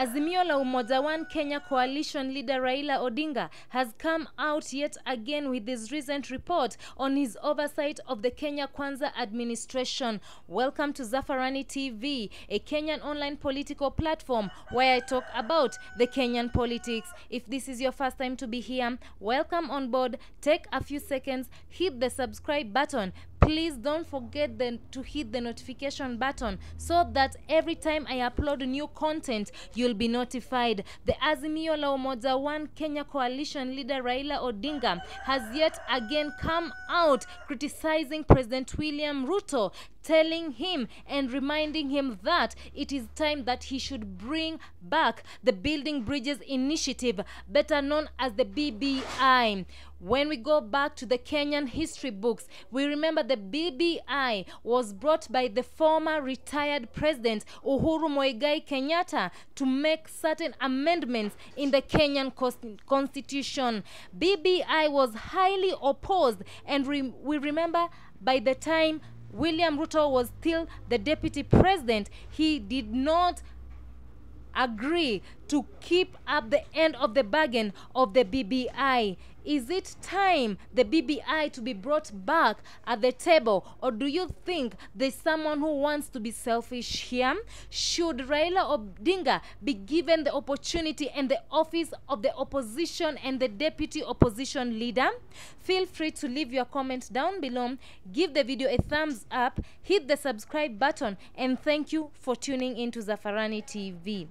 Azimio la Umoja One Kenya coalition leader Raila Odinga has come out yet again with his recent report on his oversight of the Kenya Kwanza administration. Welcome to Zafarani TV, a Kenyan online political platform where I talk about the Kenyan politics. If this is your first time to be here, welcome on board. Take a few seconds, hit the subscribe button. Please don't forget then to hit the notification button so that every time I upload new content, you'll be notified. The Azimio la Umoja One Kenya coalition leader Raila Odinga has yet again come out criticizing President William Ruto, telling him and reminding him that it is time that he should bring back the Building Bridges Initiative, better known as the BBI. When we go back to the Kenyan history books, we remember the BBI was brought by the former retired president Uhuru Muigai Kenyatta to make certain amendments in the Kenyan constitution. BBI was highly opposed, and re- we remember by the time William Ruto was still the deputy president, he did not agree to keep up the end of the bargain of the BBI. Is it time the BBI to be brought back at the table, or do you think there's someone who wants to be selfish here? Should Raila Odinga be given the opportunity and the office of the opposition and the deputy opposition leader? Feel free to leave your comment down below, give the video a thumbs up, hit the subscribe button, and thank you for tuning into Zafarani TV.